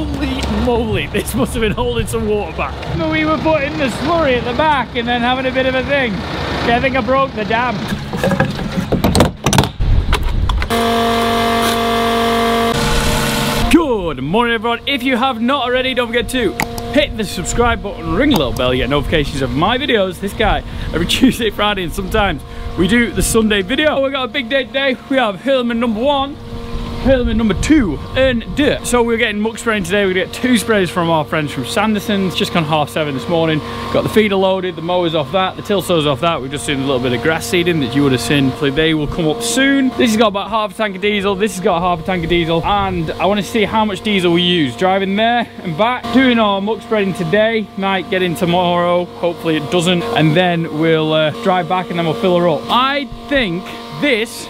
Holy moly, this must have been holding some water back. We were putting the slurry at the back and then having a bit of a thing. Yeah, I think I broke the dam. Good morning everyone. If you have not already, don't forget to hit the subscribe button, ring the little bell, you get notifications of my videos. This guy, every Tuesday, Friday, and sometimes we do the Sunday video. Oh, we got a big day today. We have Hurlimann number one, Hurlimann number two, and dirt. So we're getting muck spraying today. We're gonna get two sprays from our friends from Sanderson. It's just gone half seven this morning. Got the feeder loaded, the mower's off that, the till off that. We've just seen a little bit of grass seeding that you would have seen. Hopefully they will come up soon. This has got about half a tank of diesel. This has got half a tank of diesel. And I wanna see how much diesel we use. Driving there and back. Doing our muck spreading today. Might get in tomorrow. Hopefully it doesn't. And then we'll uh, drive back and then we'll fill her up. I think this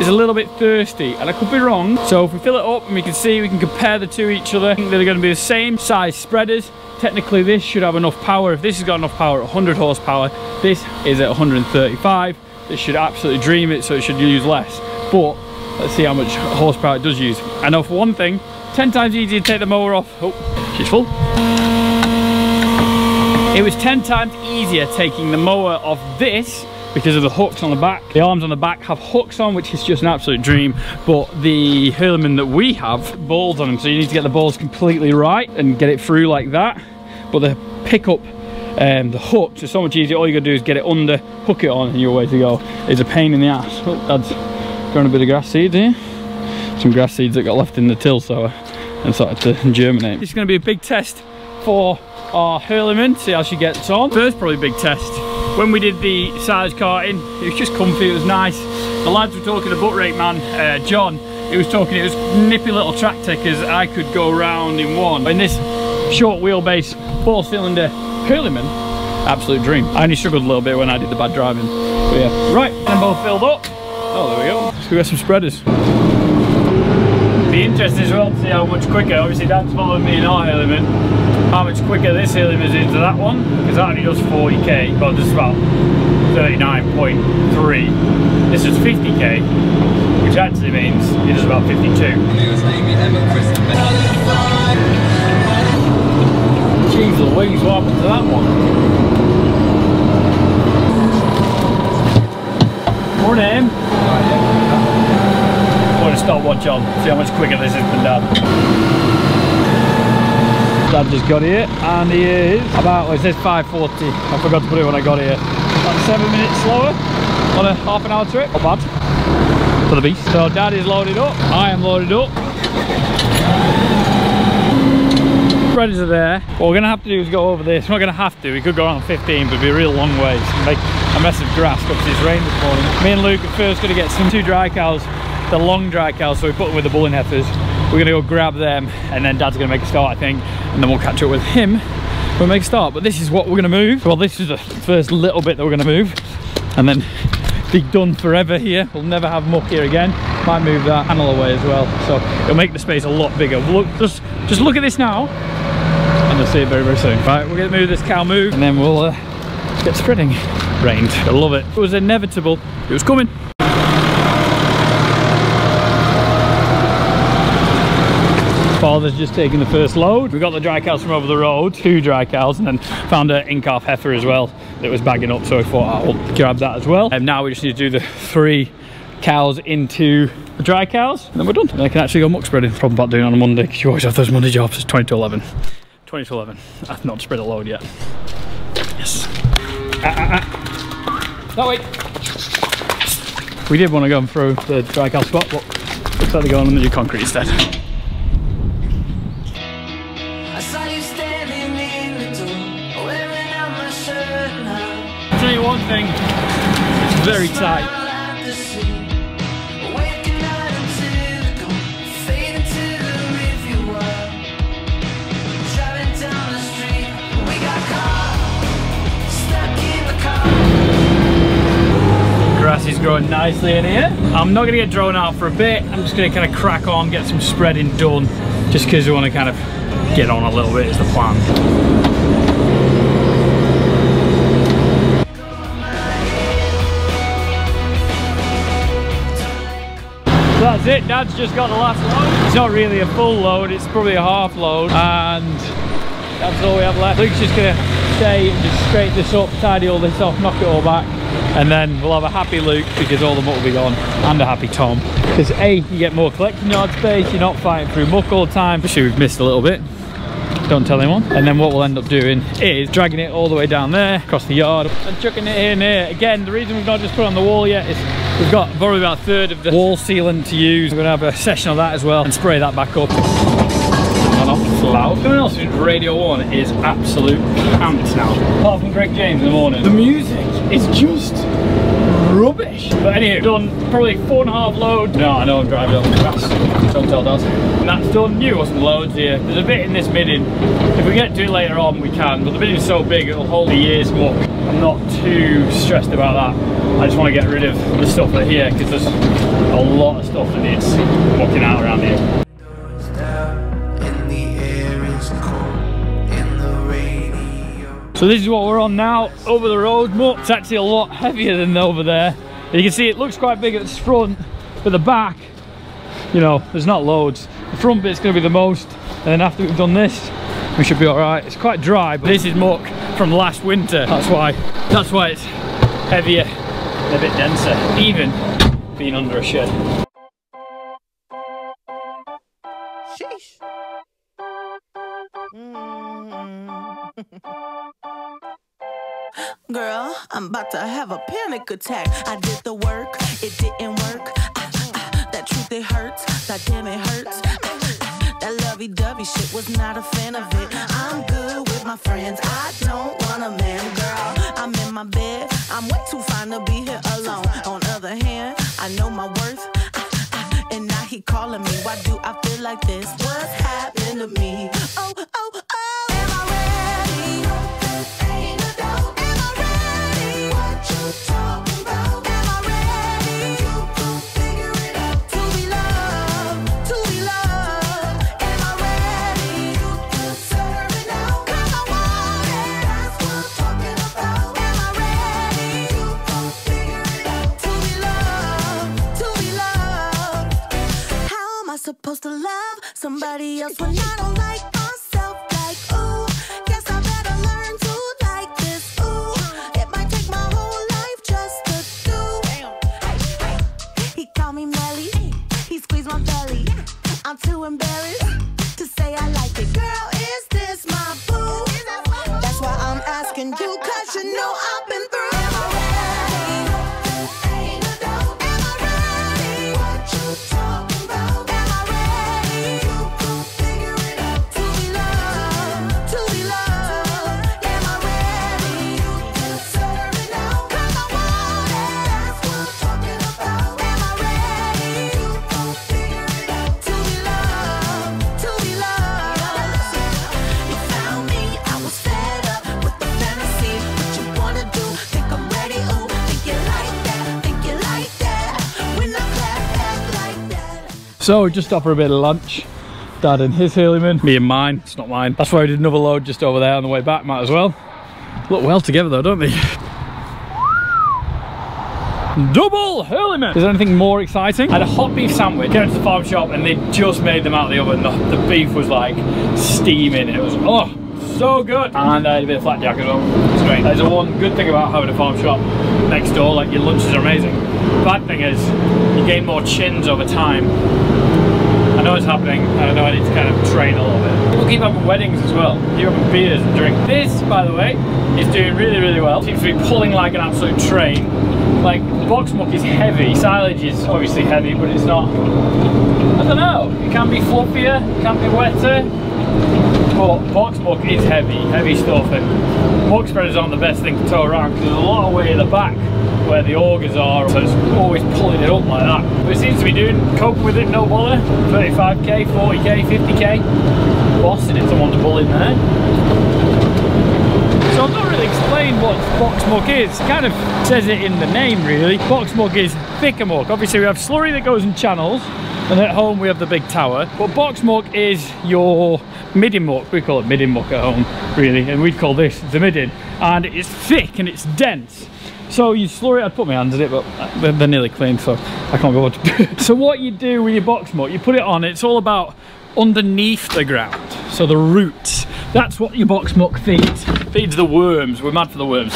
is a little bit thirsty and I could be wrong. So if we fill it up and we can see, we can compare the two each other. I think they're gonna be the same size spreaders. Technically this should have enough power. If this has got enough power, 100 horsepower, this is at 135. This should absolutely dream it, so it should use less. But let's see how much horsepower it does use. I know for one thing, 10 times easier to take the mower off. Oh, she's full. It was 10 times easier taking the mower off this because of the hooks on the back. The arms on the back have hooks on, which is just an absolute dream. But the Hurlimann that we have, balls on them, so you need to get the balls completely right and get it through like that. But the pickup, um, the hooks are so much easier. All you gotta do is get it under, hook it on, and you're way to go. It's a pain in the ass. Oh, Dad's growing a bit of grass seeds here. Some grass seeds that got left in the till sower and started to germinate. This is gonna be a big test for our Hurlimann, see how she gets on. First probably big test when we did the size carting, it was just comfy, it was nice. The lads were talking to butt rake man, uh, John, he was talking, it was nippy little track because I could go around in one. In this short wheelbase, four cylinder Hurlimann, absolute dream. I only struggled a little bit when I did the bad driving. But yeah, right, them both filled up. Oh, there we go. Let's go get some spreaders. Be interesting as well to see how much quicker, obviously Dad's following me in our Hurlimann, how much quicker this Hurlimann is into that one, because that only does 40k, well just about 39.3. This is 50k, which actually means it is about 52. Jeez Louise, what happened to that one? Morning. I'm going to a stopwatch on, see how much quicker this is than Dad. Dad just got here and he is about, well, it says 5.40. I forgot to put it when I got here. About seven minutes slower on a half an hour trip. Not bad for the beast. So Dad is loaded up. I am loaded up. Spreaders are there. What we're gonna have to do is go over this. We're not gonna have to. We could go around 15, but it'd be a real long ways. Make a mess of grass because it's rained this morning. Me and Luke are first gonna get some two dry cows, the long dry cows, so we put them with the bulling heifers. We're gonna go grab them and then Dad's gonna make a start, I think, and then we'll catch up with him. We'll make a start, but this is what we're gonna move. Well, this is the first little bit that we're gonna move, and then be done forever here. We'll never have muck here again. Might move that panel away as well, so it'll make the space a lot bigger. Look, just just look at this now, and you'll see it very very soon. Right, we're gonna move this cow move, and then we'll uh, get spreading. Rained. I love it. It was inevitable. It was coming. Father's just taking the first load. We got the dry cows from over the road, two dry cows, and then found an in-calf heifer as well that was bagging up, so I thought I'll grab that as well. And now we just need to do the three cows into the dry cows, and then we're done. And I can actually go muck spreading. Problem about doing on a Monday, because you always have those Monday jobs. It's 20 to 11. 20 to 11. I've not spread a load yet. Yes. Ah, ah, ah. No, wait. We did want to go through the dry cow spot, but looks like they're going on the new concrete instead. Tell you one thing, it's very tight. Grass is growing nicely in here. I'm not gonna get drawn out for a bit. I'm just gonna kind of crack on, get some spreading done, just because we want to kind of get on a little bit is the plan. It. Dad's just got the last load. It's not really a full load, it's probably a half load. And that's all we have left. Luke's just gonna stay and just straighten this up, tidy all this off, knock it all back. And then we'll have a happy Luke because all the muck will be gone. And a happy Tom. Because A, you get more collecting yard space, you're not fighting through muck all the time. Especially we've missed a little bit don't tell anyone and then what we'll end up doing is dragging it all the way down there across the yard and chucking it in here again the reason we've not just put on the wall yet is we've got probably about a third of the wall sealant to use we're gonna have a session of that as well and spray that back up And off loud. Something else Radio 1 is absolute pants now. Apart from Greg James in the morning. The music is just rubbish. But anyway, done probably four and a half loads. No, I know I'm driving over the grass. Don't tell Dad. And that's done. New some loads here. There's a bit in this midding. If we get to it later on, we can. But the midding's so big, it'll hold a year's muck. I'm not too stressed about that. I just want to get rid of the stuff that here because there's a lot of stuff that needs mucking out around here. So this is what we're on now, over the road. Muck. It's actually a lot heavier than over there. You can see it looks quite big at the front, but the back, you know, there's not loads. The front bit's gonna be the most, and then after we've done this, we should be all right. It's quite dry, but this is muck from last winter. That's why, that's why it's heavier and a bit denser, even being under a shed. Sheesh. Girl, I'm about to have a panic attack. I did the work, it didn't work. Ah, ah, that truth, it hurts. That damn, it hurts. Ah, that lovey-dovey shit was not a fan of it. I'm good with my friends. I don't want a man, girl. I'm in my bed. I'm way too fine to be here alone. On other hand, I know my worth. And now he calling me. Why do I feel like this? What's happened to me? Oh, when I don't like myself? Like, ooh, guess I better learn to like this. Ooh, it might take my whole life just to do. He called me Melly, he squeezed my belly. I'm too embarrassed to say I like it. Girl, So just off for a bit of lunch. Dad and his Hurlimann, me and mine, it's not mine. That's why we did another load just over there on the way back, might as well. Look well together though, don't they? Double Hurlimann! Is there anything more exciting? I had a hot beef sandwich, came to the farm shop and they just made them out of the oven. The, the beef was like steaming. It was, oh, so good. And I had a bit of flapjack as well. It's great. There's a one good thing about having a farm shop next door, like your lunches are amazing. Bad thing is, you gain more chins over time. I know it's happening, and I know I need to kind of train a little bit. We'll keep up with weddings as well. Keep having beers and drink. This, by the way, is doing really, really well. Seems to be pulling like an absolute train. Like, box muck is heavy. Silage is obviously heavy, but it's not, I don't know. It can be fluffier, it can be wetter but box muck is heavy, heavy stuff and muck spreaders aren't the best thing to tow around because there's a lot of weight at the back where the augers are so it's always pulling it up like that. But it seems to be doing, coping with it no bother, 35k, 40k, 50k, bossing it, someone's bull in there. So I've not really explained what box muck is. Kind of says it in the name really. Box muck is thicker muck. Obviously we have slurry that goes in channels and at home we have the big tower. But box muck is your midden muck. We call it midden muck at home, really, and we'd call this the midden. And it's thick and it's dense. So you slurry, I'd put my hands in it, but they're, nearly clean, so I can't go on. so what you do with your box muck, you put it on, it's all about underneath the ground. So the roots, that's what your box muck feeds. Feeds the worms, we're mad for the worms.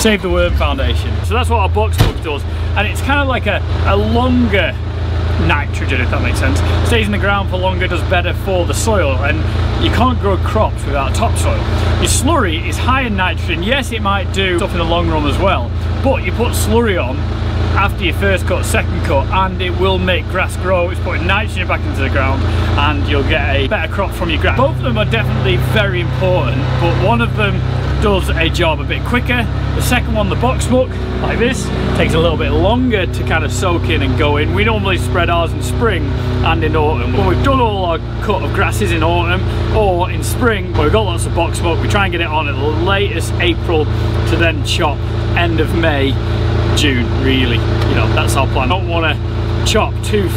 Save the Worm Foundation. So that's what our box muck does. And it's kind of like a, a longer nitrogen if that makes sense stays in the ground for longer does better for the soil and you can't grow crops without topsoil your slurry is high in nitrogen yes it might do stuff in the long run as well but you put slurry on after your first cut, second cut, and it will make grass grow. It's putting nitrogen back into the ground and you'll get a better crop from your grass. Both of them are definitely very important, but one of them does a job a bit quicker. The second one, the box muck, like this, takes a little bit longer to kind of soak in and go in. We normally spread ours in spring and in autumn. When we've done all our cut of grasses in autumn or in spring, we've got lots of box muck, we try and get it on at the latest April to then chop end of May June really. You know that's our plan. I don't want to chop too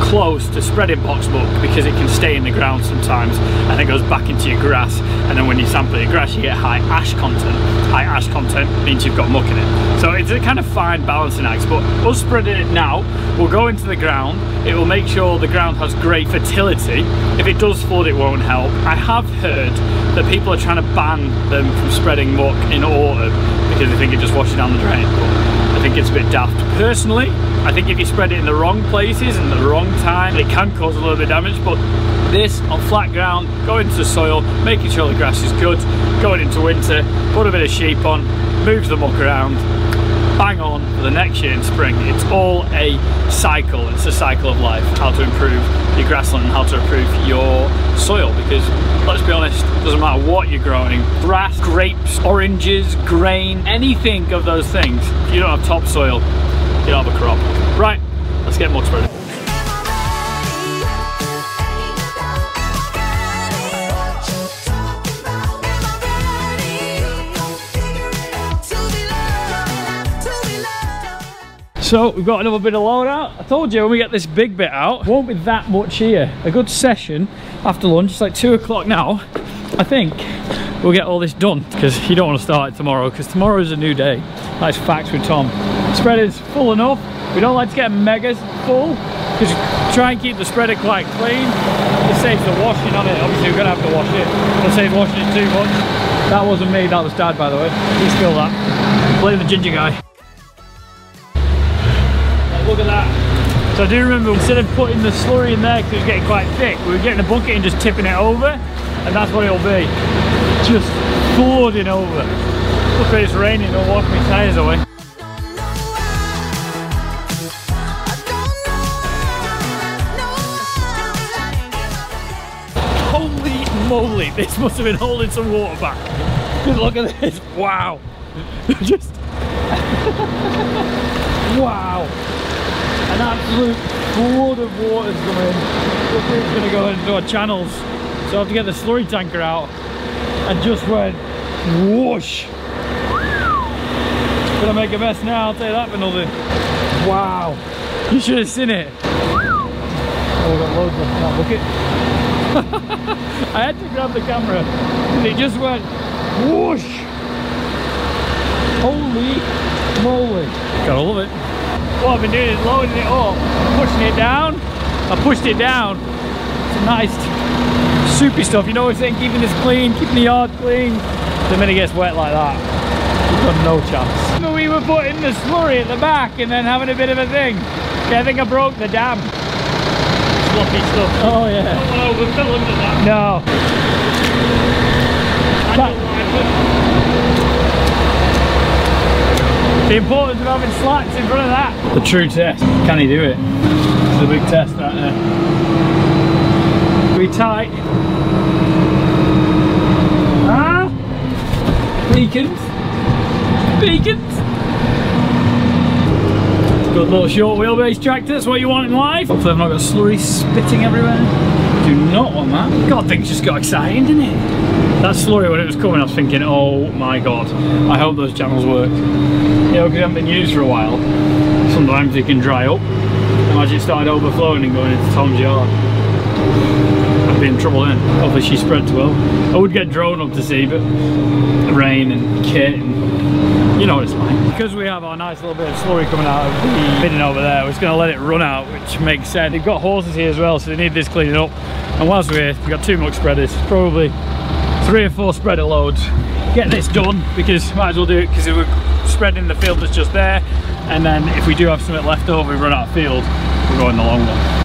close to spreading box muck because it can stay in the ground sometimes and it goes back into your grass. And then when you sample your grass you get high ash content. High ash content means you've got muck in it. So it's a kind of fine balancing act but us spreading it now will go into the ground. It will make sure the ground has great fertility. If it does flood it won't help. I have heard that people are trying to ban them from spreading muck in autumn because they think it just washes down the drain. but think it's a bit daft. Personally, I think if you spread it in the wrong places and the wrong time, it can cause a little bit of damage, but this on flat ground, going into the soil, making sure the grass is good, going into winter, put a bit of sheep on, move the muck around, bang on for the next year in spring. It's all a cycle, it's a cycle of life, how to improve your grassland and how to improve your soil because let's be honest, doesn't matter what you're growing, grass, grapes, oranges, grain, anything of those things, if you don't have topsoil, you don't have a crop. Right, let's get muck spreading. So we've got another bit of load out. I told you when we get this big bit out, won't be that much here. A good session after lunch, it's like two o'clock now. I think we'll get all this done because you don't want to start it tomorrow because tomorrow is a new day. That's facts with Tom. Spread is full enough. We don't like to get mega full because try and keep the spreader quite clean. It saves the washing on it. Obviously we're gonna have to wash it. It saves washing it too much. That wasn't me, that was dad by the way. He spilled that. Blame the ginger guy look at that. So I do remember instead of putting the slurry in there because it was getting quite thick, we were getting the bucket and just tipping it over and that's what it'll be. Just flooding over. Look it's raining, it'll wash my tyres away. Holy moly, this must have been holding some water back. Look at this, wow. just, wow an absolute flood of water is coming. It's going to go into our channels. So I have to get the slurry tanker out and just went whoosh. Gonna make a mess now, I'll tell you that for nothing. Wow, you should have seen it. Oh, we've got loads of that bucket. I had to grab the camera and it just went whoosh. Holy moly. Gotta love it what I've been doing is loading it up, pushing it down. I pushed it down. Some nice soupy stuff. You know what I'm saying? Keeping this clean, keeping the yard clean. The minute it gets wet like that, you've got no chance. Remember we were putting the slurry at the back and then having a bit of a thing. Yeah, I think I broke the dam. Sloppy stuff. Oh yeah. Oh, no. The importance of having slats in front of that. The true test. Can he do it? It's a big test right there. Be tight. Ah! Beacons. Beacons. Good little short wheelbase tractor, that's what you want in life. Hopefully I've not got slurry spitting everywhere. Do not want that. God, things just got exciting, didn't it? That slurry when it was coming, I was thinking, oh my god, I hope those channels work. You know, because they haven't been used for a while. Sometimes they can dry up. Imagine it started overflowing and going into Tom's yard. I'd be in trouble then. Hopefully she spreads well. I would get drone up to see, but rain and kit and you know what it's like. Because we have our nice little bit of slurry coming out of the bidding over there, we're just going to let it run out, which makes sense. They've got horses here as well, so they need this cleaning up. And whilst we're here, we've got two muck spreaders, probably three or four spreader loads. Get this done because might as well do it because we're spreading the field that's just there. And then if we do have something left over, we run out of field, we're going the long one.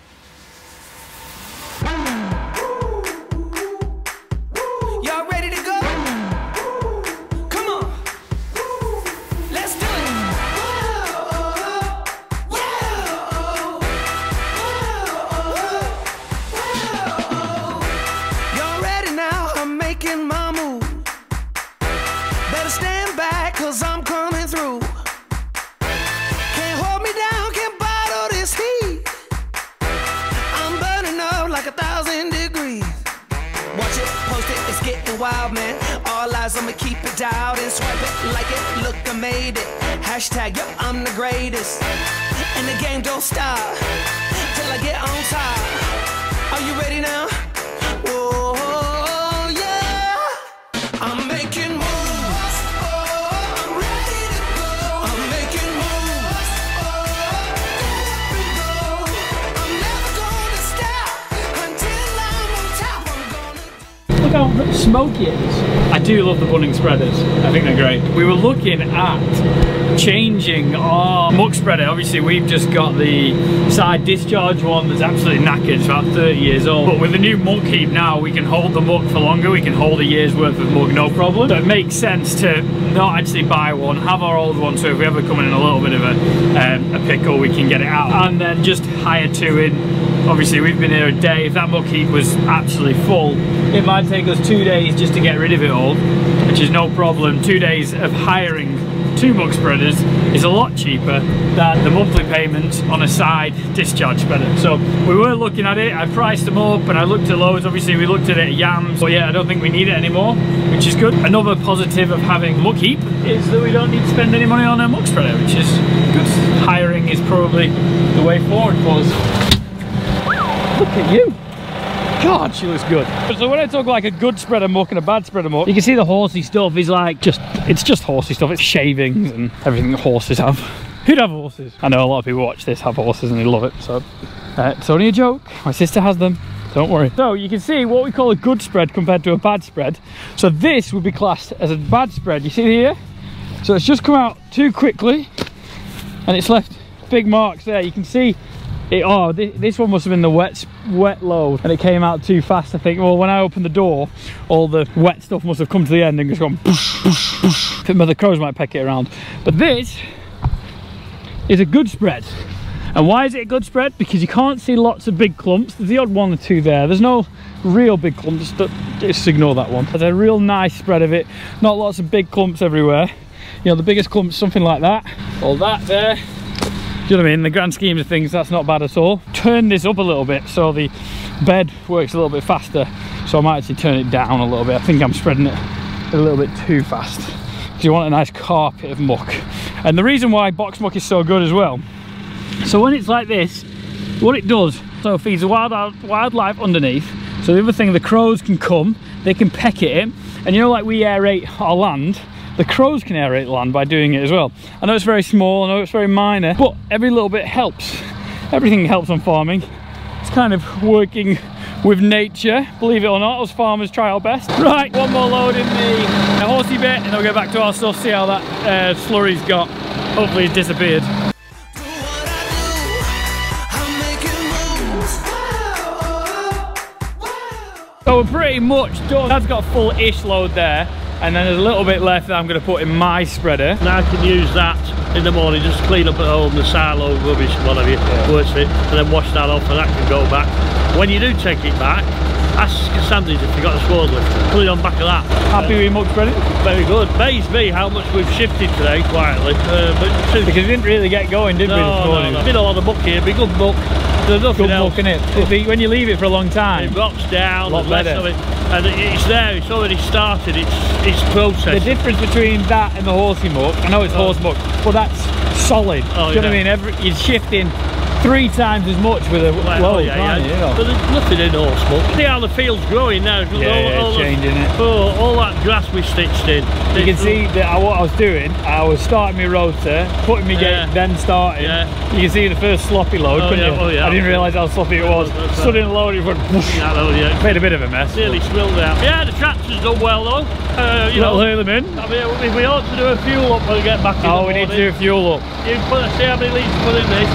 Greatest. And the game don't stop till I get on top. Are you ready now? Whoa, yeah. I'm making moves. I'm ready to go. I'm making moves. I'm never gonna stop until I'm on top. I'm gonna. Look how smoky it is. I do love the bunning spreaders. I think they're great. We were looking at changing our muck spreader. Obviously, we've just got the side discharge one that's absolutely knackered. It's about 30 years old. But with the new muck heap now, we can hold the muck for longer. We can hold a year's worth of muck, no problem. So it makes sense to not actually buy one, have our old one. So if we ever come in a little bit of a, um, a pickle, we can get it out. And then just hire two in obviously we've been here a day if that muck heap was absolutely full it might take us two days just to get rid of it all which is no problem two days of hiring two muck spreaders is a lot cheaper than the monthly payment on a side discharge spreader so we were looking at it I priced them up and I looked at loads. Obviously we looked at it at Yams but yeah I don't think we need it anymore which is good. Another positive of having muck heap is that we don't need to spend any money on a muck spreader which is good. Hiring is probably the way forward for us. Look at you. God, she looks good. So when I talk like a good spreader muck and a bad spreader muck, you can see the horsey stuff is like just, it's just horsey stuff. It's shavings and everything that horses have. Who'd have horses? I know a lot of people watch this have horses and they love it. So uh, it's only a joke. My sister has them. Don't worry. So you can see what we call a good spread compared to a bad spread. So this would be classed as a bad spread. You see here? So it's just come out too quickly and it's left big marks there. You can see it, oh, this, this one must have been the wet wet load and it came out too fast, I think. Well, when I opened the door, all the wet stuff must have come to the end and just gone think the crows might peck it around. But this is a good spread. And why is it a good spread? Because you can't see lots of big clumps. There's the odd one or two there. There's no real big clumps. Just, just ignore that one. There's a real nice spread of it. Not lots of big clumps everywhere. You know, the biggest clumps, something like that. All that there. You know what I mean? In the grand scheme of things, that's not bad at all. Turn this up a little bit so the bed works a little bit faster. So I might actually turn it down a little bit. I think I'm spreading it a little bit too fast. Do you want a nice carpet of muck. And the reason why box muck is so good as well. So when it's like this, what it does, so it feeds the wild wildlife underneath. So the other thing, the crows can come, they can peck at it. And you know like we aerate our land, the crows can aerate land by doing it as well. I know it's very small, I know it's very minor, but every little bit helps. Everything helps on farming. It's kind of working with nature, believe it or not, us farmers try our best. Right, one more load in the, horsey bit and then we'll go back to our stuff, see how that uh, slurry's got. Hopefully it's disappeared. So we're pretty much done. Dad's got a full-ish load there and then there's a little bit left that I'm going to put in my spreader. And I can use that in the morning, just clean up at home, the silo, rubbish, whatever you works it, and then wash that off and that can go back. When you do take it back, ask Sandys if you got a sword lifter. Put it on back of that. Happy with much spreading? Very good. Amazed me how much we've shifted today, quietly. Uh, but Because we didn't really get going, did we, this no, no, morning? no. Been a lot of muck here, be good muck. There's nothing Good else. muck, innit? When you leave it for a long time, It rocks down, Lot there's less better. of it. And it's there, it's already started, it's it's processed. the difference between that and the horsey muck, I know it's Oh. horse muck, but that's solid. Oh, Do you know what I mean? Every, you're shifting three times as much with a Well, load, yeah, yeah. you, know? But there's nothing in horse muck. See how the field's growing now. Yeah, yeah, it's the- it. Oh, all that grass we stitched in. You can see that I, what I was doing. I was starting my rotor, putting my Yeah. gate, then starting. Yeah. You can see the first sloppy load, Oh, couldn't yeah, you? oh, yeah. I didn't realise how sloppy it was. That's right. Stood the load, it went whoosh. Yeah, oh, yeah. Made a bit of a mess. Nearly swilled out. Yeah, the tractor's done well though. Uh, you Little know, Hurlimann. I mean, we, ought to do a fuel up when we get back in Oh, we need to do a fuel up. You put, see how many litres put in this,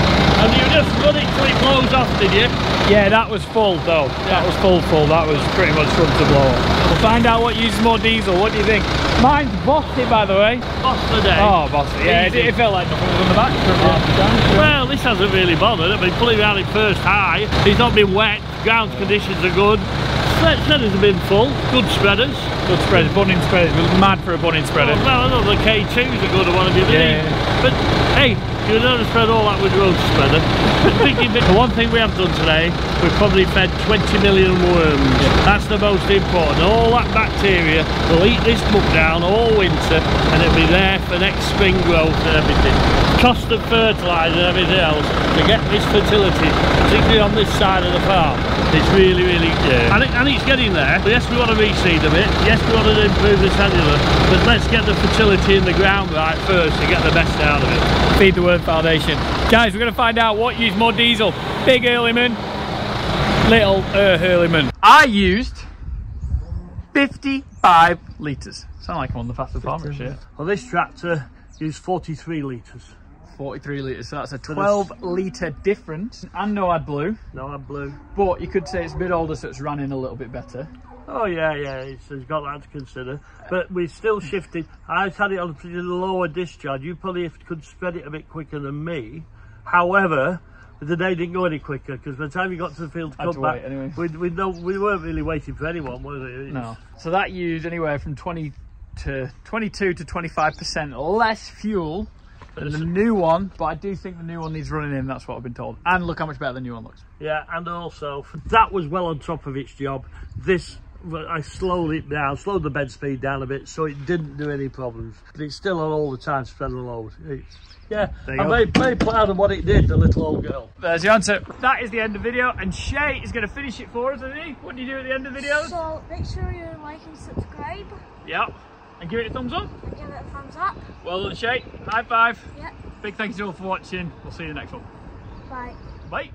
and you just it till it blows off, did you? Yeah, that was full though. That was full full. That was pretty much front to blow. We'll find out what uses more diesel. What do you think? Mine's bossy, by the way. Boss the day. Oh, bossy. Yeah, it, it felt like nothing was on the back for time. Well, this hasn't really bothered. I mean, pulling around in first high, it's not been wet, ground conditions are good. Sled spreaders have been full, good spreaders. Good spreaders. bunning spreaders. We're mad for a bunning spreader. Oh, well, I know the K2s are good, one of you Yeah. But hey, you don't spread all that with road spreader. That the one thing we have done today, we've probably fed 20 million worms. That's the most important. All that bacteria will eat this muck down all winter and it'll be there for next spring growth and everything. Cost of fertiliser and everything else to get this fertility, particularly on this side of the farm, it's really, really, Yeah. and, it, and it's getting there. But Yes, we want to reseed a bit. Yes, we want to improve the cellular, but let's get the fertility in the ground right first to get the best out of it. Feed the Word Foundation. Guys, we're going to find out what used more diesel. Big Hurlimann, little uh, Hurlimann. I used 55 litres. Sound like I'm on the fastest farmer here. Well, this tractor used 43 litres. 43 litres, so that's a 12 litre difference. And no AdBlue, No, I'm blue. but you could say it's a bit older, so it's running a little bit better. Oh yeah, yeah, it's, it's got that to consider. But we still shifted. I had it on a pretty lower discharge. You probably could spread it a bit quicker than me. However, the day didn't go any quicker because by the time you got to the field to come to back, wait anyway. we, we, no, we weren't really waiting for anyone, was it? No. So that used anywhere from 20 to 22 to 25% less fuel than the new one, but I do think the new one needs running in, that's what I've been told. And look how much better the new one looks. Yeah, and also that was well on top of its job. This I slowed it down, slowed the bed speed down a bit, so it didn't do any problems. But it's still on all the time, spread the load. It's, yeah, There you I'm very, very proud of what it did, the little old girl. There's the answer. That is the end of the video, and Shay is going to finish it for us, isn't he? What do you do at the end of videos? So make sure you like and subscribe Yep. And give it a thumbs up. and give it a thumbs up. Well done, Shay. High five. Yep. Big thanks to you all for watching. We'll see you in the next one. Bye. Bye.